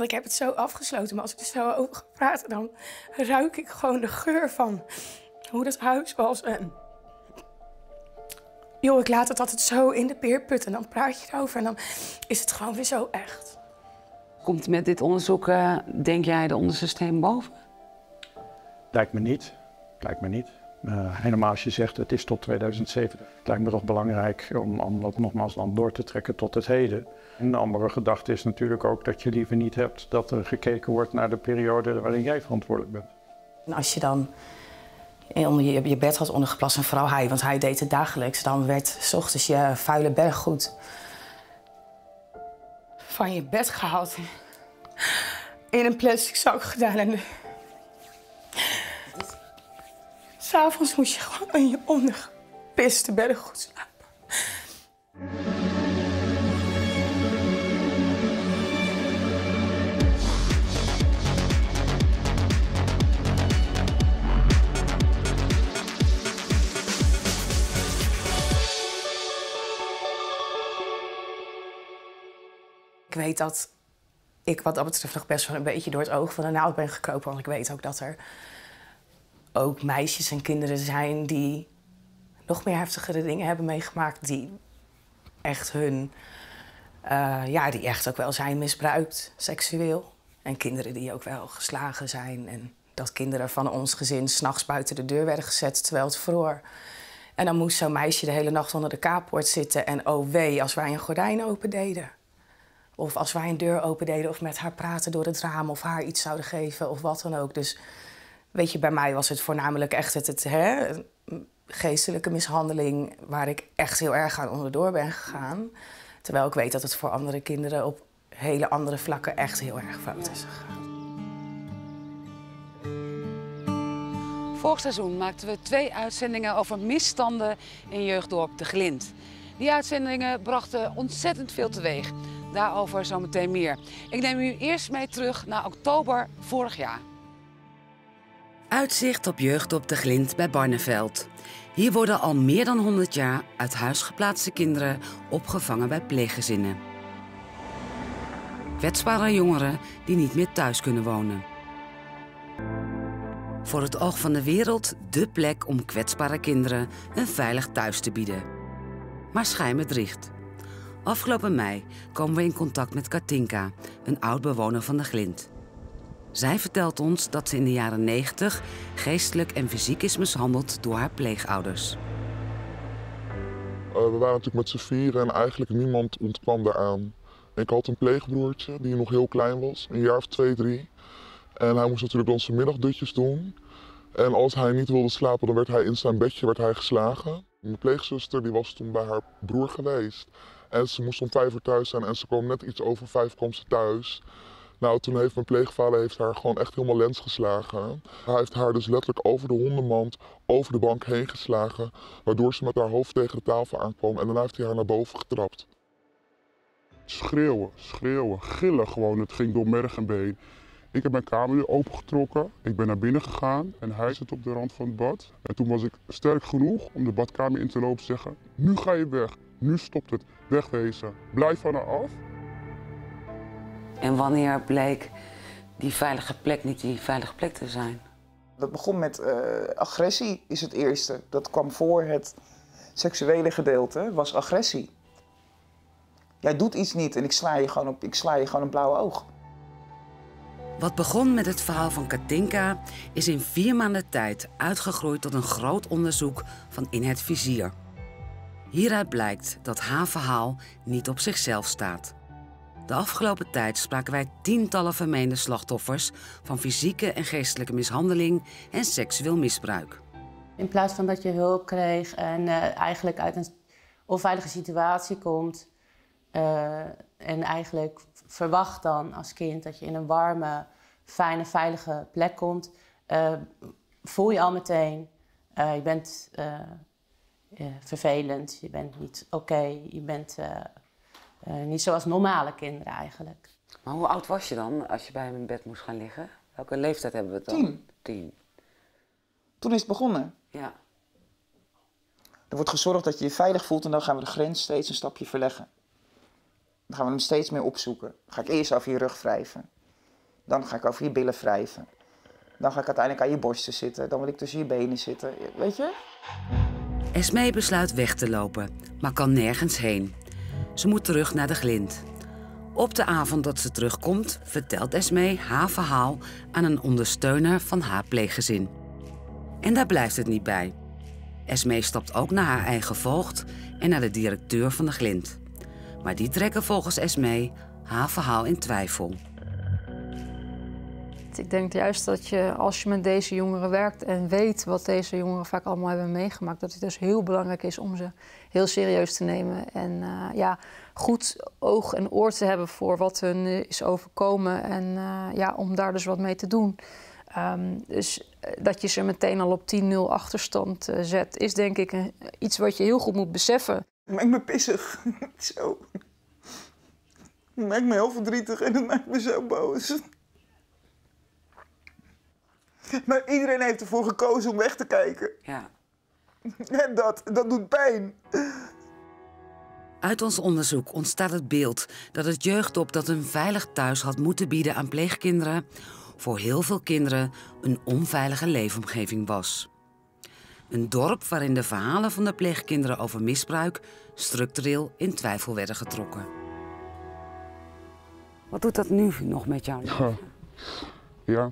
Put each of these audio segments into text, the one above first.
Want ik heb het zo afgesloten, maar als ik er zo over ga praten, dan ruik ik gewoon de geur van hoe dat huis was. En joh, ik laat het altijd zo in de peerput en dan praat je erover en dan is het gewoon weer zo echt. Komt met dit onderzoek, uh, denk jij, de onderste steen boven? Lijkt me niet. Lijkt me niet. Uh, helemaal als je zegt het is tot 2007. Het lijkt me toch belangrijk om, om dat nogmaals dan door te trekken tot het heden. Een andere gedachte is natuurlijk ook dat je liever niet hebt dat er gekeken wordt naar de periode waarin jij verantwoordelijk bent. En als je dan onder je, je bed had ondergeplast, en vooral hij, want hij deed het dagelijks, dan werd s ochtends je vuile berggoed van je bed gehaald. In een plastic zak gedaan en S'avonds moest je gewoon in je ondergepiste bedden goed slapen. Ik weet dat ik wat dat betreft nog best wel een beetje door het oog van de naald ben gekropen. Want ik weet ook dat er ook meisjes en kinderen zijn die nog meer heftigere dingen hebben meegemaakt. Die echt hun, uh, ja, die echt ook wel zijn misbruikt, seksueel. En kinderen die ook wel geslagen zijn. En dat kinderen van ons gezin s'nachts buiten de deur werden gezet terwijl het vroor. En dan moest zo'n meisje de hele nacht onder de kaappoort zitten. En oh wee, als wij een gordijn open deden. Of als wij een deur open deden of met haar praten door het raam of haar iets zouden geven of wat dan ook. Dus Weet je, bij mij was het voornamelijk echt het, hè, geestelijke mishandeling... waar ik echt heel erg aan onderdoor ben gegaan. Terwijl ik weet dat het voor andere kinderen op hele andere vlakken echt heel erg fout is gegaan. Vorig seizoen maakten we twee uitzendingen over misstanden in jeugddorp De Glint. Die uitzendingen brachten ontzettend veel teweeg. Daarover zometeen meer. Ik neem u eerst mee terug naar oktober vorig jaar. Uitzicht op jeugd op de Glint bij Barneveld. Hier worden al meer dan 100 jaar uit huis geplaatste kinderen opgevangen bij pleeggezinnen. Kwetsbare jongeren die niet meer thuis kunnen wonen. Voor het oog van de wereld dé plek om kwetsbare kinderen een veilig thuis te bieden. Maar schijnbedriegt. Afgelopen mei komen we in contact met Katinka, een oud bewoner van de Glint. Zij vertelt ons dat ze in de jaren 90 geestelijk en fysiek is mishandeld door haar pleegouders. Uh, we waren natuurlijk met z'n vieren en eigenlijk niemand ontkwam daaraan. Ik had een pleegbroertje die nog heel klein was, een jaar of twee, drie. En hij moest natuurlijk onze middagdutjes doen. En als hij niet wilde slapen, dan werd hij in zijn bedje werd hij geslagen. Mijn pleegzuster die was toen bij haar broer geweest. En ze moest om vijf uur thuis zijn en ze kwam net iets over vijf kwam ze thuis. Nou, toen heeft mijn pleegvader heeft haar gewoon echt helemaal lens geslagen. Hij heeft haar dus letterlijk over de hondenmand, over de bank heen geslagen. Waardoor ze met haar hoofd tegen de tafel aankwam en daarna heeft hij haar naar boven getrapt. Schreeuwen, schreeuwen, gillen gewoon. Het ging door merg en been. Ik heb mijn kamer opengetrokken. Ik ben naar binnen gegaan en hij zit op de rand van het bad. En toen was ik sterk genoeg om de badkamer in te lopen en zeggen: Nu ga je weg. Nu stopt het. Wegwezen. Blijf van haar af. En wanneer bleek die veilige plek niet die veilige plek te zijn? Dat begon met uh, agressie, is het eerste. Dat kwam voor het seksuele gedeelte, was agressie. Jij doet iets niet en ik sla je gewoon, op, ik sla je gewoon een blauwe oog. Wat begon met het verhaal van Katinka is in vier maanden tijd uitgegroeid tot een groot onderzoek van In het Vizier. Hieruit blijkt dat haar verhaal niet op zichzelf staat. De afgelopen tijd spraken wij tientallen vermeende slachtoffers van fysieke en geestelijke mishandeling en seksueel misbruik. In plaats van dat je hulp kreeg en uh, eigenlijk uit een onveilige situatie komt uh, en eigenlijk verwacht dan als kind dat je in een warme, fijne, veilige plek komt, uh, voel je al meteen, je bent vervelend, je bent niet oké, je bent niet zoals normale kinderen eigenlijk. Maar hoe oud was je dan als je bij hem in bed moest gaan liggen? Welke leeftijd hebben we het dan? Tien. Tien. Toen is het begonnen. Ja. Er wordt gezorgd dat je je veilig voelt en dan gaan we de grens steeds een stapje verleggen. Dan gaan we hem steeds meer opzoeken. Dan ga ik eerst over je rug wrijven. Dan ga ik over je billen wrijven. Dan ga ik uiteindelijk aan je borsten zitten. Dan wil ik tussen je benen zitten. Weet je? Esmee besluit weg te lopen, maar kan nergens heen. Ze moet terug naar de Glint. Op de avond dat ze terugkomt, vertelt Esmee haar verhaal aan een ondersteuner van haar pleeggezin. En daar blijft het niet bij. Esmee stapt ook naar haar eigen voogd en naar de directeur van de Glint. Maar die trekken volgens Esmee haar verhaal in twijfel. Ik denk juist dat je, als je met deze jongeren werkt en weet wat deze jongeren vaak allemaal hebben meegemaakt, dat het dus heel belangrijk is om ze heel serieus te nemen. En uh, ja, goed oog en oor te hebben voor wat hun is overkomen. En uh, ja, om daar dus wat mee te doen. Um, dus dat je ze meteen al op 10-0 achterstand zet, is denk ik iets wat je heel goed moet beseffen. Het maakt me pissig. zo. Het maakt me heel verdrietig en het maakt me zo boos. Maar iedereen heeft ervoor gekozen om weg te kijken. Ja. En dat, dat doet pijn. Uit ons onderzoek ontstaat het beeld dat het jeugdop dat een veilig thuis had moeten bieden aan pleegkinderen, voor heel veel kinderen een onveilige leefomgeving was. Een dorp waarin de verhalen van de pleegkinderen over misbruik structureel in twijfel werden getrokken. Wat doet dat nu nog met jou? Ja.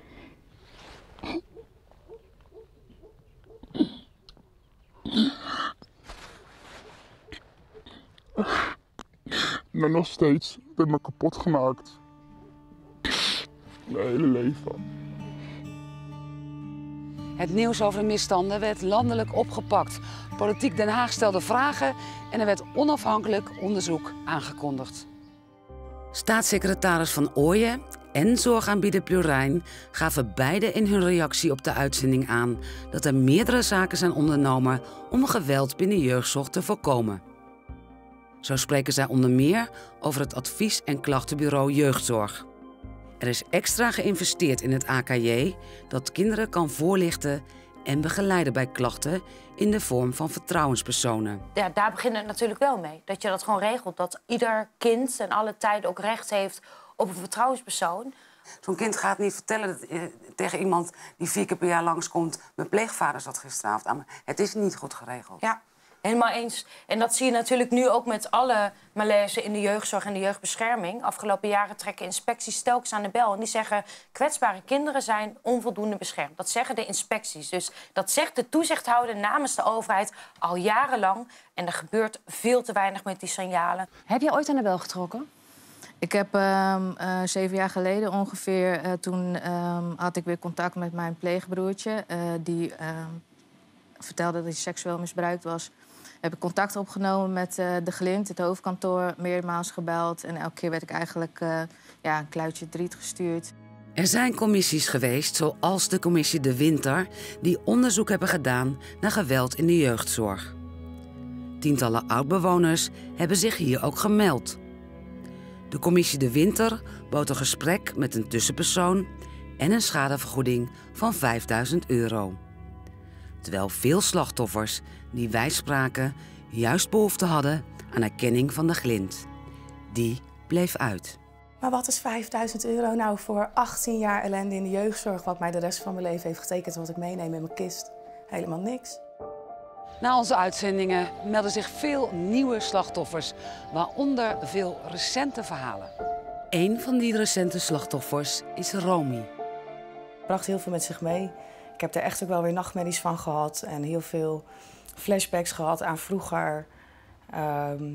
Maar nog steeds ben ik me kapot gemaakt. Mijn hele leven. Het nieuws over de misstanden werd landelijk opgepakt. Politiek Den Haag stelde vragen en er werd onafhankelijk onderzoek aangekondigd. Staatssecretaris Van Ooyen en zorgaanbieder Plurijn gaven beide in hun reactie op de uitzending aan dat er meerdere zaken zijn ondernomen om geweld binnen jeugdzorg te voorkomen. Zo spreken zij onder meer over het advies- en klachtenbureau jeugdzorg. Er is extra geïnvesteerd in het AKJ dat kinderen kan voorlichten en begeleiden bij klachten in de vorm van vertrouwenspersonen. Ja, daar begint het natuurlijk wel mee. Dat je dat gewoon regelt. Dat ieder kind en alle tijd ook recht heeft op een vertrouwenspersoon. Zo'n kind gaat niet vertellen dat, eh, tegen iemand die vier keer per jaar langskomt... mijn pleegvader zat gisteravond aan me. Het is niet goed geregeld. Ja, helemaal eens. En dat zie je natuurlijk nu ook met alle malaise in de jeugdzorg en de jeugdbescherming. Afgelopen jaren trekken inspecties telkens aan de bel. En die zeggen, kwetsbare kinderen zijn onvoldoende beschermd. Dat zeggen de inspecties. Dus dat zegt de toezichthouder namens de overheid al jarenlang. En er gebeurt veel te weinig met die signalen. Heb je ooit aan de bel getrokken? Ik heb uh, uh, zeven jaar geleden ongeveer, uh, toen ehm, had ik weer contact met mijn pleegbroertje. eh, die ehm, vertelde dat hij seksueel misbruikt was. Heb ik contact opgenomen met eh, de Glint, het hoofdkantoor, meermaals gebeld. En elke keer werd ik eigenlijk eh, ja, een kluitje driet gestuurd. Er zijn commissies geweest, zoals de commissie De Winter, die onderzoek hebben gedaan naar geweld in de jeugdzorg. Tientallen oudbewoners hebben zich hier ook gemeld. De commissie De Winter bood een gesprek met een tussenpersoon en een schadevergoeding van 5000 euro. Terwijl veel slachtoffers die wij spraken juist behoefte hadden aan erkenning van de glint. Die bleef uit. Maar wat is 5000 euro nou voor 18 jaar ellende in de jeugdzorg... wat mij de rest van mijn leven heeft getekend en wat ik meeneem in mijn kist? Helemaal niks. Na onze uitzendingen melden zich veel nieuwe slachtoffers, waaronder veel recente verhalen. Een van die recente slachtoffers is Romy. Het bracht heel veel met zich mee. Ik heb er echt ook wel weer nachtmerries van gehad en heel veel flashbacks gehad aan vroeger. Ehm,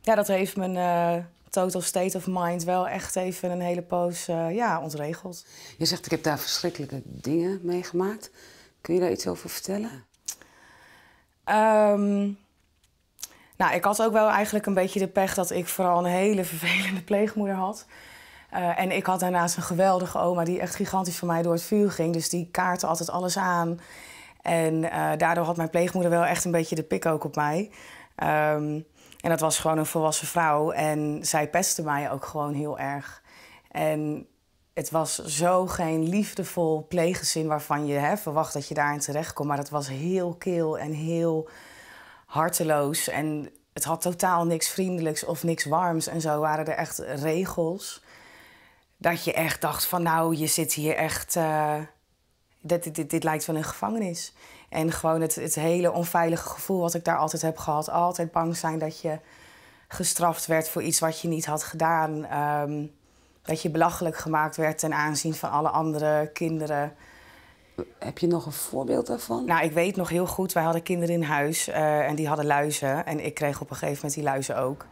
ja, dat heeft mijn eh, total state of mind wel echt even een hele poos eh, ja, ontregeld. Je zegt, ik heb daar verschrikkelijke dingen meegemaakt. Kun je daar iets over vertellen? Ehm, nou, ik had ook wel eigenlijk een beetje de pech dat ik vooral een hele vervelende pleegmoeder had. Uh, en ik had daarnaast een geweldige oma die echt gigantisch voor mij door het vuur ging. Dus die kaartte altijd alles aan. En uh, daardoor had mijn pleegmoeder wel echt een beetje de pik ook op mij. Um, en dat was gewoon een volwassen vrouw. En zij pestte mij ook gewoon heel erg. En het was zo geen liefdevol pleeggezin waarvan je hè, verwacht dat je daarin terechtkomt. Maar het was heel kil en heel harteloos. En het had totaal niks vriendelijks of niks warms. En zo waren er echt regels dat je echt dacht van nou, je zit hier echt... Uh, dit, dit, dit, lijkt wel een gevangenis. En gewoon het, het hele onveilige gevoel wat ik daar altijd heb gehad. Altijd bang zijn dat je gestraft werd voor iets wat je niet had gedaan. Ehm, dat je belachelijk gemaakt werd ten aanzien van alle andere kinderen. Heb je nog een voorbeeld daarvan? Nou, ik weet nog heel goed, wij hadden kinderen in huis uh, en die hadden luizen. En ik kreeg op een gegeven moment die luizen ook.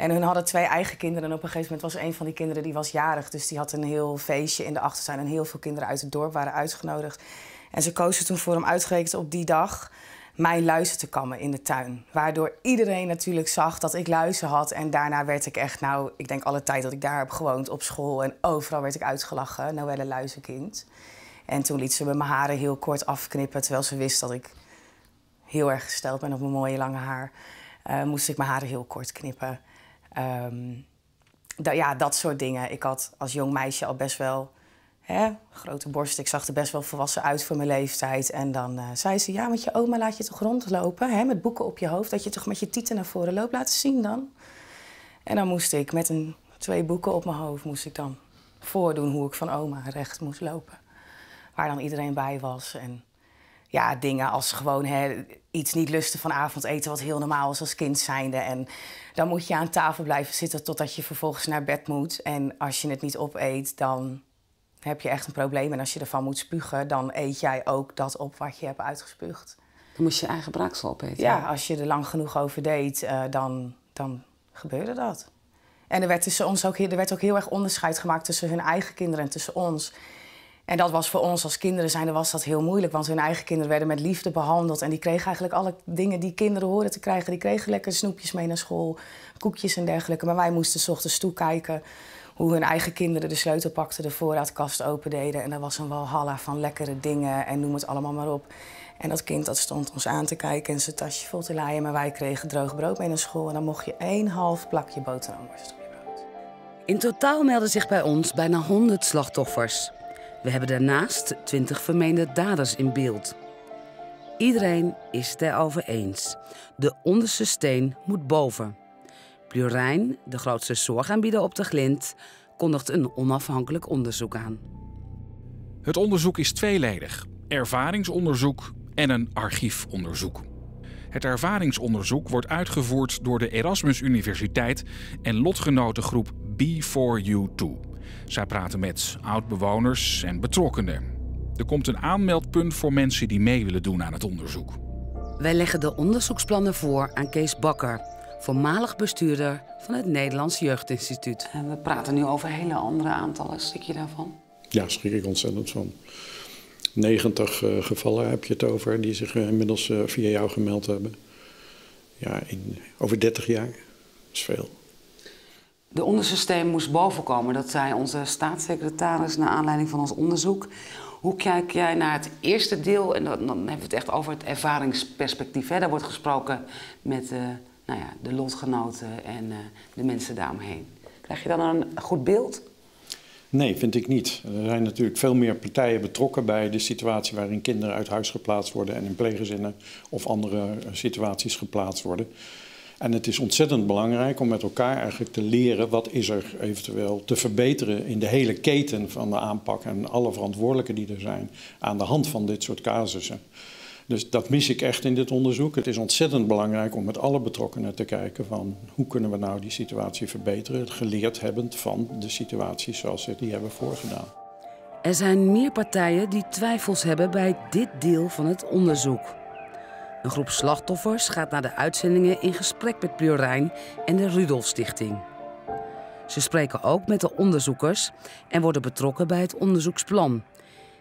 En hun hadden twee eigen kinderen. En op een gegeven moment was een van die kinderen die was jarig. Dus die had een heel feestje in de achtertuin. En heel veel kinderen uit het dorp waren uitgenodigd. En ze kozen toen voor hem uitgerekend op die dag mijn luizen te kammen in de tuin. Waardoor iedereen natuurlijk zag dat ik luizen had. En daarna werd ik echt, nou, ik denk alle tijd dat ik daar heb gewoond op school. En overal werd ik uitgelachen, Noelle luizenkind. En toen liet ze me mijn haren heel kort afknippen. Terwijl ze wist dat ik heel erg gesteld ben op mijn mooie lange haar. Uh, moest ik mijn haren heel kort knippen. Um, ja, dat soort dingen. Ik had als jong meisje al best wel hè, grote borst. Ik zag er best wel volwassen uit voor mijn leeftijd. En dan uh, zei ze, ja, met je oma laat je toch rondlopen, hè, met boeken op je hoofd. Dat je toch met je tieten naar voren loopt, laten zien dan. En dan moest ik met een, twee boeken op mijn hoofd, moest ik dan voordoen hoe ik van oma recht moest lopen. Waar dan iedereen bij was. En ja, dingen als gewoon hè, iets niet lusten van avondeten, wat heel normaal is als kind zijnde. En dan moet je aan tafel blijven zitten totdat je vervolgens naar bed moet. En als je het niet opeet, dan heb je echt een probleem. En als je ervan moet spugen, dan eet jij ook dat op wat je hebt uitgespuugd. Dan moest je eigen braaksel opeten? Ja, als je er lang genoeg over deed, uh, dan, dan gebeurde dat. En er werd, tussen ons ook, er werd ook heel erg onderscheid gemaakt tussen hun eigen kinderen en tussen ons. En dat was voor ons als kinderen zijn, was dat heel moeilijk. Want hun eigen kinderen werden met liefde behandeld. En die kregen eigenlijk alle dingen die kinderen horen te krijgen. Die kregen lekker snoepjes mee naar school, koekjes en dergelijke. Maar wij moesten s ochtends toekijken hoe hun eigen kinderen de sleutel pakten, de voorraadkast opendeden. En er was een walhalla van lekkere dingen en noem het allemaal maar op. En dat kind dat stond ons aan te kijken en zijn tasje vol te laaien. Maar wij kregen droog brood mee naar school. En dan mocht je één half plakje boterhamworst op je brood. In totaal melden zich bij ons bijna 100 slachtoffers. We hebben daarnaast 20 vermeende daders in beeld. Iedereen is het erover eens. De onderste steen moet boven. Plurijn, de grootste zorgaanbieder op de Glint, kondigt een onafhankelijk onderzoek aan. Het onderzoek is tweeledig: ervaringsonderzoek en een archiefonderzoek. Het ervaringsonderzoek wordt uitgevoerd door de Erasmus Universiteit en lotgenotengroep B4U2. Zij praten met oud-bewoners en betrokkenen. Er komt een aanmeldpunt voor mensen die mee willen doen aan het onderzoek. Wij leggen de onderzoeksplannen voor aan Kees Bakker, voormalig bestuurder van het Nederlands Jeugdinstituut. En we praten nu over hele andere aantallen. Schrik je daarvan? Ja, schrik ik ontzettend van. 90 uh, eh, gevallen heb je het over die zich uh, inmiddels uh, via jou gemeld hebben. Ja, in, over 30 jaar. Dat is veel. De ondersysteem moest bovenkomen. Dat zei onze staatssecretaris naar aanleiding van ons onderzoek. Hoe kijk jij naar het eerste deel? En dan, dan hebben we het echt over het ervaringsperspectief. Hè? Daar wordt gesproken met uh, nou ja, de lotgenoten en uh, de mensen daaromheen. Krijg je dan een goed beeld? Nee, vind ik niet. Er zijn natuurlijk veel meer partijen betrokken bij de situatie waarin kinderen uit huis geplaatst worden en in pleeggezinnen of andere situaties geplaatst worden. En het is ontzettend belangrijk om met elkaar eigenlijk te leren wat is er eventueel te verbeteren in de hele keten van de aanpak en alle verantwoordelijken die er zijn aan de hand van dit soort casussen. Dus dat mis ik echt in dit onderzoek. Het is ontzettend belangrijk om met alle betrokkenen te kijken van hoe kunnen we nou die situatie verbeteren, geleerd hebbend van de situaties zoals ze die hebben voorgedaan. Er zijn meer partijen die twijfels hebben bij dit deel van het onderzoek. Een groep slachtoffers gaat na de uitzendingen in gesprek met Plurijn en de Rudolf Stichting. Ze spreken ook met de onderzoekers en worden betrokken bij het onderzoeksplan.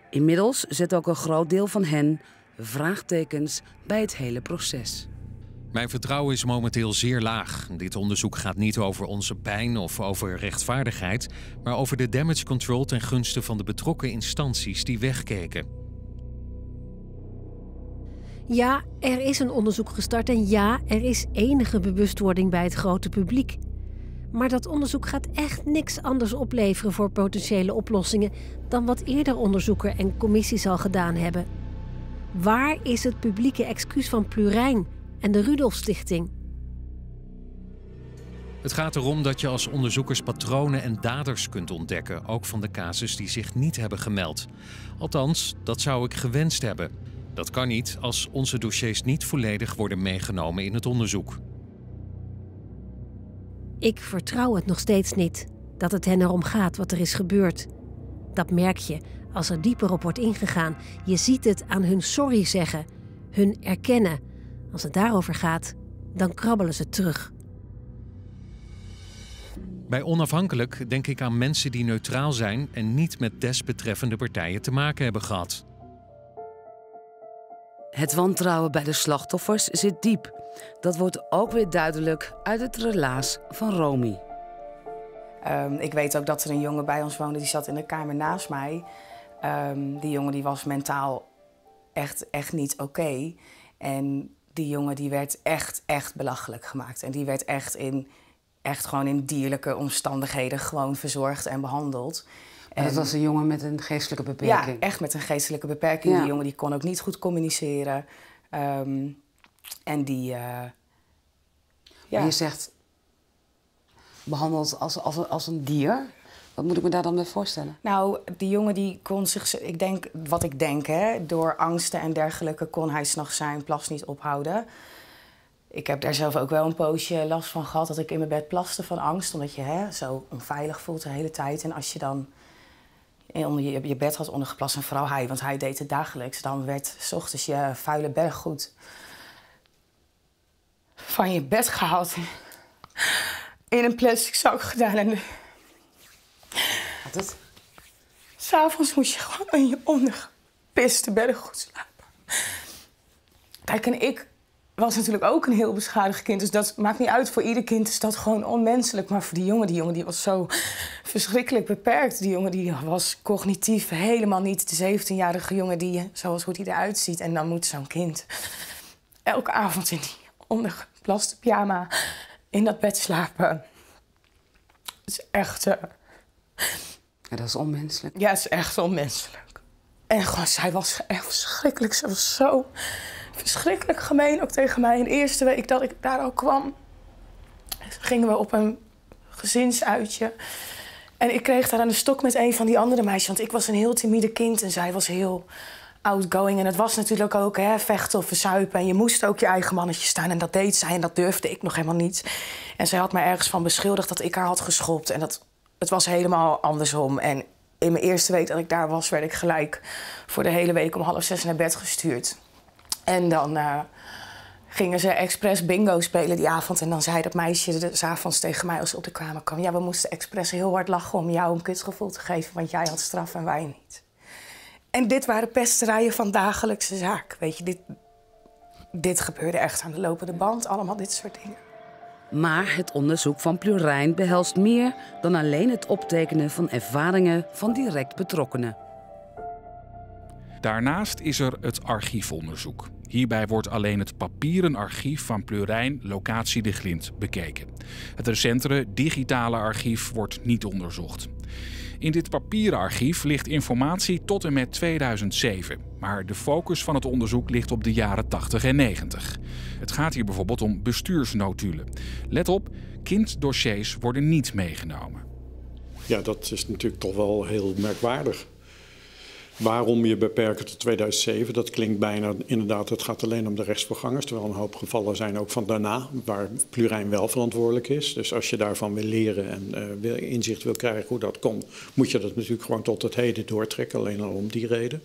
Inmiddels zet ook een groot deel van hen vraagtekens bij het hele proces. Mijn vertrouwen is momenteel zeer laag. Dit onderzoek gaat niet over onze pijn of over rechtvaardigheid, maar over de damage control ten gunste van de betrokken instanties die wegkeken. Ja, er is een onderzoek gestart en ja, er is enige bewustwording bij het grote publiek. Maar dat onderzoek gaat echt niks anders opleveren voor potentiële oplossingen dan wat eerder onderzoeker en commissies al gedaan hebben. Waar is het publieke excuus van Plurijn en de Rudolf Stichting? Het gaat erom dat je als onderzoekers patronen en daders kunt ontdekken, ook van de casus die zich niet hebben gemeld. Althans, dat zou ik gewenst hebben. Dat kan niet als onze dossiers niet volledig worden meegenomen in het onderzoek. Ik vertrouw het nog steeds niet dat het hen erom gaat wat er is gebeurd. Dat merk je als er dieper op wordt ingegaan. Je ziet het aan hun sorry zeggen, hun erkennen. Als het daarover gaat, dan krabbelen ze terug. Bij onafhankelijk denk ik aan mensen die neutraal zijn en niet met desbetreffende partijen te maken hebben gehad. Het wantrouwen bij de slachtoffers zit diep. Dat wordt ook weer duidelijk uit het relaas van Romy. Um, ik weet ook dat er een jongen bij ons woonde, die zat in de kamer naast mij. Um, die jongen die was mentaal echt, echt niet oké. En die jongen die werd echt, echt belachelijk gemaakt. En die werd echt, in, echt gewoon in dierlijke omstandigheden gewoon verzorgd en behandeld. En dat was een jongen met een geestelijke beperking? Ja, echt met een geestelijke beperking. Die jongen die kon ook niet goed communiceren. Um, en die... Uh, ja. Je zegt behandeld als, als, als een dier. Wat moet ik me daar dan bij voorstellen? Nou, die jongen die kon zich, ik denk, wat ik denk, hè, door angsten en dergelijke kon hij s'nachts zijn plas niet ophouden. Ik heb daar zelf ook wel een poosje last van gehad dat ik in mijn bed plaste van angst, omdat je hè, zo onveilig voelt de hele tijd. En als je dan onder je, je bed had ondergeplast, en vooral hij, want hij deed het dagelijks, dan werd s ochtends je vuile berggoed van je bed gehaald in een plastic zak gedaan. En Wat het? S'avonds moest je gewoon in je ondergepiste bedden goed slapen. Kijk, en ik was natuurlijk ook een heel beschadigd kind. Dus dat maakt niet uit. Voor ieder kind is dat gewoon onmenselijk. Maar voor die jongen, die jongen die was zo verschrikkelijk beperkt. Die jongen die was cognitief helemaal niet de 17-jarige jongen die, zoals hoe hij eruit ziet. En dan moet zo'n kind elke avond in die ondergeplaste pyjama in dat bed slapen. Dat is echt. Uh... Ja, dat is onmenselijk. Ja, het is echt onmenselijk. En gewoon, zij was echt verschrikkelijk. Ze was zo verschrikkelijk gemeen ook tegen mij. In de eerste week dat ik daar al kwam, gingen we op een gezinsuitje. En ik kreeg daar aan de stok met een van die andere meisjes. Want ik was een heel timide kind en zij was heel outgoing. En het was natuurlijk ook hè, vechten of verzuipen. En je moest ook je eigen mannetje staan. En dat deed zij en dat durfde ik nog helemaal niet. En zij had mij ergens van beschuldigd dat ik haar had geschopt. En dat, het was helemaal andersom. En in mijn eerste week dat ik daar was, werd ik gelijk voor de hele week om half zes naar bed gestuurd. En dan uh, gingen ze expres bingo spelen die avond. En dan zei dat meisje de avonds tegen mij als ze op de kamer kwam... ja, we moesten expres heel hard lachen om jou een kutgevoel te geven... want jij had straf en wij niet. En dit waren pesterijen van dagelijkse zaak. Weet je, dit, dit gebeurde echt aan de lopende band, allemaal dit soort dingen. Maar het onderzoek van Plurijn behelst meer dan alleen het optekenen van ervaringen van direct betrokkenen. Daarnaast is er het archiefonderzoek. Hierbij wordt alleen het papieren archief van Plurijn Locatie de Glint bekeken. Het recentere digitale archief wordt niet onderzocht. In dit papieren archief ligt informatie tot en met 2007, maar de focus van het onderzoek ligt op de jaren 80 en 90. Het gaat hier bijvoorbeeld om bestuursnotulen. Let op, kinddossiers worden niet meegenomen. Ja, dat is natuurlijk toch wel heel merkwaardig. Waarom je beperken tot 2007, dat klinkt bijna inderdaad, het gaat alleen om de rechtsvoorgangers. Terwijl een hoop gevallen zijn ook van daarna, waar Plurijn wel verantwoordelijk is. Dus als je daarvan wil leren en uh, inzicht wil krijgen hoe dat komt, moet je dat natuurlijk gewoon tot het heden doortrekken, alleen al om die reden.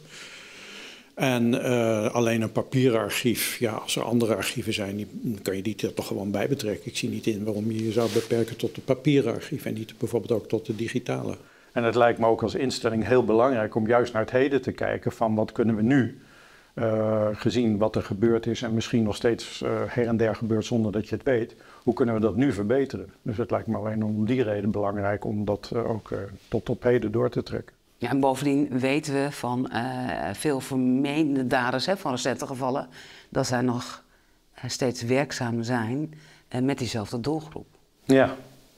En uh, alleen een papieren archief, ja, als er andere archieven zijn, die, dan kan je die er toch gewoon bij betrekken. Ik zie niet in waarom je je zou beperken tot het papieren archief en niet bijvoorbeeld ook tot de digitale. En het lijkt me ook als instelling heel belangrijk om juist naar het heden te kijken van wat kunnen we nu, uh, gezien wat er gebeurd is en misschien nog steeds uh, her en der gebeurt zonder dat je het weet, hoe kunnen we dat nu verbeteren? Dus het lijkt me alleen om die reden belangrijk om dat uh, ook tot op heden door te trekken. Ja, en bovendien weten we van veel vermeende daders hè, van recente gevallen dat zij nog steeds werkzaam zijn met diezelfde doelgroep. Ja,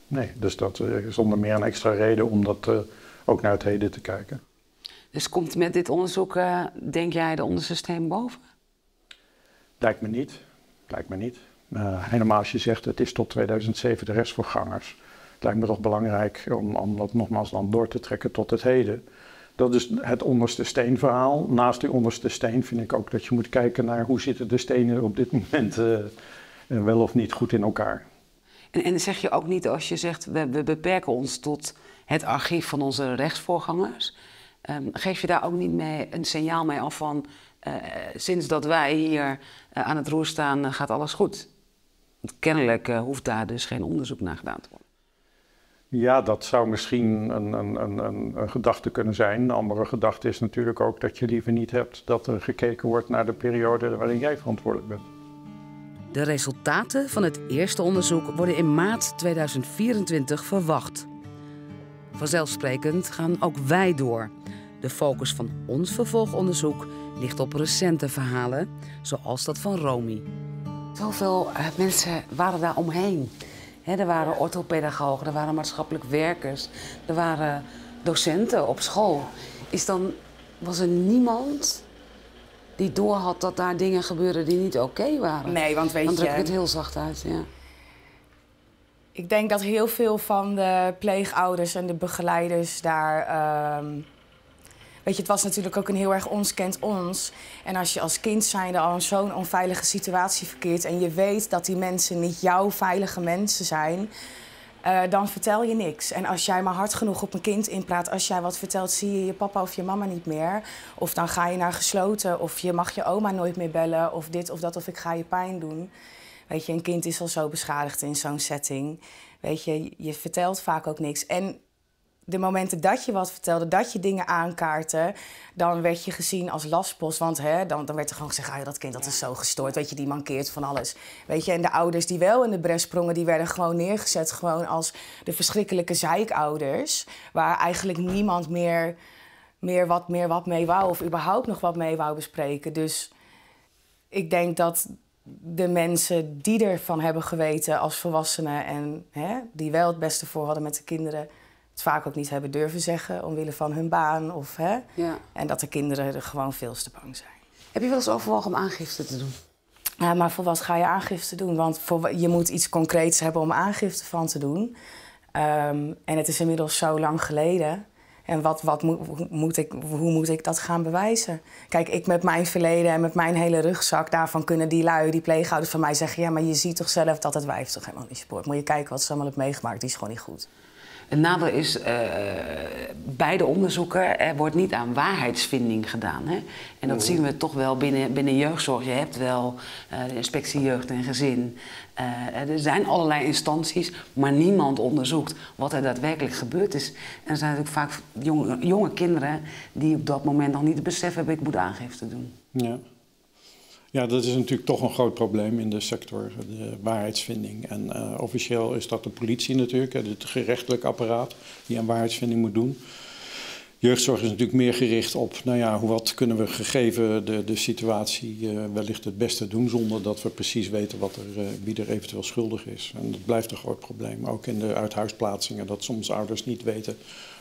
Nee, dus dat is zonder meer een extra reden om dat uh, ook naar het heden te kijken. Dus komt met dit onderzoek, uh, denk jij, de onderste steen boven? Lijkt me niet. Lijkt me niet. Uh, helemaal als je zegt het is tot 2007 de restvoorgangers. Het lijkt me toch belangrijk om, om dat nogmaals dan door te trekken tot het heden. Dat is het onderste steenverhaal. Naast die onderste steen vind ik ook dat je moet kijken naar hoe zitten de stenen op dit moment uh, wel of niet goed in elkaar. En, en zeg je ook niet als je zegt we, beperken ons tot het archief van onze rechtsvoorgangers. Um, geef je daar ook niet mee een signaal mee af van uh, sinds dat wij hier uh, aan het roer staan, gaat alles goed? Want kennelijk hoeft daar dus geen onderzoek naar gedaan te worden. Ja, dat zou misschien een, een, een, een, gedachte kunnen zijn. Een andere gedachte is natuurlijk ook dat je liever niet hebt dat er gekeken wordt naar de periode waarin jij verantwoordelijk bent. De resultaten van het eerste onderzoek worden in maart 2024 verwacht. Vanzelfsprekend gaan ook wij door. De focus van ons vervolgonderzoek ligt op recente verhalen, zoals dat van Romy. Zoveel uh, mensen waren daar omheen. er waren orthopedagogen, er waren maatschappelijk werkers, er waren docenten op school. Is dan, was er niemand die doorhad dat daar dingen gebeurden die niet oké waren? Nee, want weet je... Dan druk ik het heel zacht uit, ja. Ik denk dat heel veel van de pleegouders en de begeleiders daar. Um, weet je, het was natuurlijk ook een heel erg ons kent ons. En als je als kind zijnde al in zo'n onveilige situatie verkeert en je weet dat die mensen niet jouw veilige mensen zijn. Uh, dan vertel je niks. En als jij maar hard genoeg op een kind inpraat, als jij wat vertelt, zie je je papa of je mama niet meer. Of dan ga je naar gesloten, of je mag je oma nooit meer bellen, of dit of dat, of ik ga je pijn doen. Weet je, een kind is al zo beschadigd in zo'n setting. Weet je, je vertelt vaak ook niks. En de momenten dat je wat vertelde, dat je dingen aankaartte, dan werd je gezien als lastpost. Want hè, dan, dan werd er gewoon gezegd, ah, dat kind dat is zo gestoord, weet je, die mankeert van alles. Weet je, en de ouders die wel in de bres sprongen, die werden gewoon neergezet gewoon als de verschrikkelijke zeikouders. Waar eigenlijk niemand meer, meer, wat, meer wat mee wou of überhaupt nog wat mee wou bespreken. Dus ik denk dat de mensen die ervan hebben geweten als volwassenen en hè, die wel het beste voor hadden met de kinderen, het vaak ook niet hebben durven zeggen omwille van hun baan. Of, hè, ja. En dat de kinderen er gewoon veel te bang zijn. Heb je wel eens overwogen om aangifte te doen? Ja, maar voor wat ga je aangifte doen? Want voor, je moet iets concreets hebben om aangifte van te doen. Um, en het is inmiddels zo lang geleden. En wat, wat moet, moet ik, hoe moet ik dat gaan bewijzen? Kijk, ik met mijn verleden en met mijn hele rugzak, daarvan kunnen die lui, die pleegouders van mij zeggen: Ja, maar je ziet toch zelf dat het wijf toch helemaal niet spoort. Moet je kijken wat ze allemaal hebben meegemaakt, die is gewoon niet goed. Het nadeel is, uh, bij de onderzoeken er wordt niet aan waarheidsvinding gedaan. Hè? En dat zien we toch wel binnen, binnen jeugdzorg. Je hebt wel uh, de inspectie jeugd en gezin. Uh, er zijn allerlei instanties, maar niemand onderzoekt wat er daadwerkelijk gebeurd is. En er zijn natuurlijk vaak jonge, jonge kinderen die op dat moment nog niet het besef hebben: ik moet aangifte doen. Ja. Ja, dat is natuurlijk toch een groot probleem in de sector, de waarheidsvinding. En uh, officieel is dat de politie natuurlijk, het gerechtelijk apparaat, die aan waarheidsvinding moet doen. Jeugdzorg is natuurlijk meer gericht op, nou ja, wat kunnen we gegeven de, de situatie uh, wellicht het beste doen zonder dat we precies weten wat er, uh, wie er eventueel schuldig is. En dat blijft een groot probleem, ook in de uithuisplaatsingen, dat soms ouders niet weten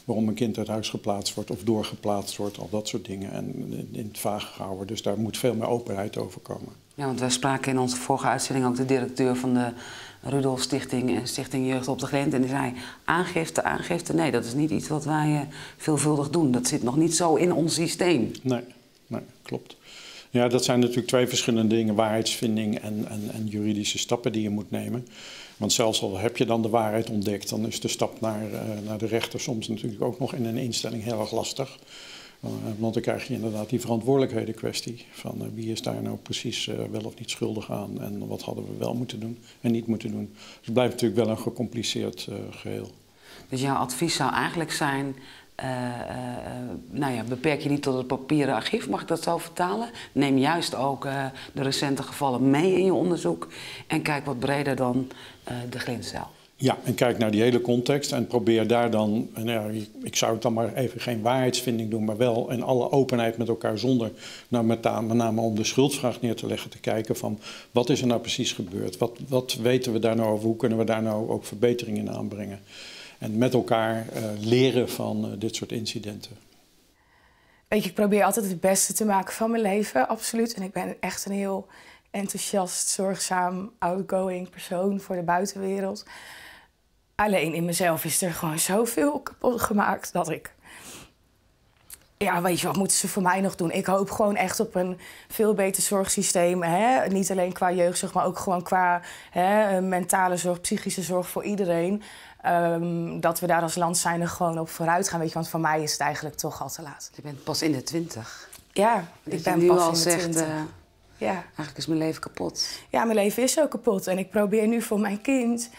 waarom een kind uit huis geplaatst wordt of doorgeplaatst wordt, al dat soort dingen. En in het vaag gehouden, dus daar moet veel meer openheid over komen. Ja, want wij spraken in onze vorige uitzending ook de directeur van de Rudolf Stichting en Stichting Jeugd op de Grens. En die zei, aangifte, aangifte, nee, dat is niet iets wat wij uh, veelvuldig doen. Dat zit nog niet zo in ons systeem. Nee, nee klopt. Ja, dat zijn natuurlijk twee verschillende dingen, waarheidsvinding en, en, en juridische stappen die je moet nemen. Want zelfs al heb je dan de waarheid ontdekt, dan is de stap naar, uh, naar de rechter soms natuurlijk ook nog in een instelling heel erg lastig. Uh, want dan krijg je inderdaad die verantwoordelijkheden kwestie. Van uh, wie is daar nou precies wel of niet schuldig aan en wat hadden we wel moeten doen en niet moeten doen. Dus het blijft natuurlijk wel een gecompliceerd geheel. Dus jouw advies zou eigenlijk zijn, uh, uh, nou ja, beperk je niet tot het papieren archief, mag ik dat zo vertalen? Neem juist ook uh, de recente gevallen mee in je onderzoek en kijk wat breder dan de grens zelf. Ja, en kijk naar die hele context en probeer daar dan, nou, ik zou het dan maar even geen waarheidsvinding doen, maar wel in alle openheid met elkaar zonder nou met, name om de schuldvraag neer te leggen, te kijken van wat is er nou precies gebeurd? Wat, wat weten we daar nou over? Hoe kunnen we daar nou ook verbeteringen in aanbrengen? En met elkaar uh, leren van uh, dit soort incidenten. Weet je, ik probeer altijd het beste te maken van mijn leven, absoluut. En ik ben echt een heel enthousiast, zorgzaam, outgoing persoon voor de buitenwereld. Alleen in mezelf is er gewoon zoveel kapot gemaakt dat ik. Ja, weet je, wat moeten ze voor mij nog doen? Ik hoop gewoon echt op een veel beter zorgsysteem. Hè? Niet alleen qua jeugdzorg, maar ook gewoon qua hè, mentale zorg, psychische zorg voor iedereen. Um, dat we daar als land zijn gewoon op vooruit gaan. Weet je, want voor mij is het eigenlijk toch al te laat. Je bent pas in de twintig. Ja, ik ben nu pas al in de zegt, twintig. eh, ja. eigenlijk is mijn leven kapot. ja, mijn leven is zo kapot. En ik probeer nu voor mijn kind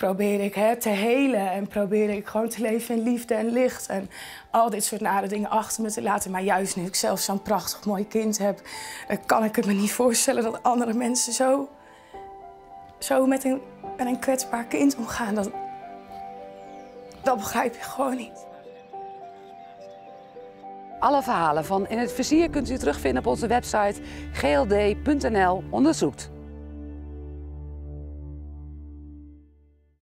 probeer ik hè, te helen. En probeer ik gewoon te leven in liefde en licht. En al dit soort nare dingen achter me te laten. Maar juist nu ik zelf zo'n prachtig mooi kind heb... dan kan ik het me niet voorstellen dat andere mensen zo... zo met een, met een kwetsbaar kind omgaan. Dat, dat begrijp je gewoon niet. Alle verhalen van In het Vizier kunt u terugvinden op onze website gld.nl onderzoekt.